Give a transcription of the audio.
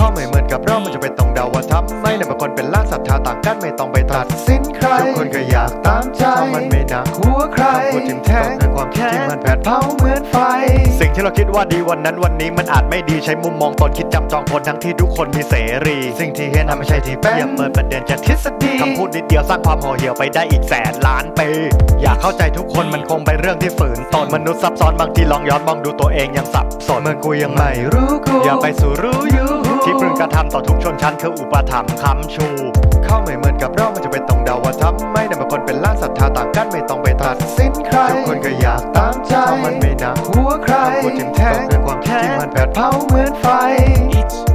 เข้าไม่เหมือนกับเรามันจะไปต้องเดาว่าทำไมในบางคนเป็นล่าศรัทธาต่างกันไม่ต้องไปตัดสินใครทุกคนก็อยากตามใจเพราะมันไม่น่าหัวใครคำพูดทิมแทงด้วยความคิดที่มันแผดเผาเหมือนไฟ สิ่งที่เราคิดว่าดีวันนั้นวันนี้มันอาจไม่ดีใช้มุมมองตนคิดจำจองคนทั้งที่ทุกคนมีเสรี สิ่งที่เห็นน่ะไม่ใช่ที่เป็นอย่าเปิดประเด็นจากทฤษฎีคำพูดนิดเดียวสร้างความห่อเหี่ยวไปได้อีกแสนล้านปีอยากเข้าใจทุกคนมันคงเป็นเรื่องที่ฝืนตนมนุษย์ซับซ้อนบางทีลองย้อนมองดูตัวเองยังสับสนเมื่อกูยังไม่รู้กูอย่าไปสู่รู้อยู่ที่พึง กระทำต่อทุกชนชั้นคืออุปถัมภ์คำชู เข้าไม่เหมือนกับเรามันจะไปต้องเดาว่าทำไมในบางคนเป็นล่าศรัทธาต่างกันไม่ต้องไปตัดสินใครทุกคนก็อยากตามใจเพราะมันไม่น่าหัวใครคำพูดทิมแทงด้วยความคิดที่มันแผดเผาเหมือนไฟ It's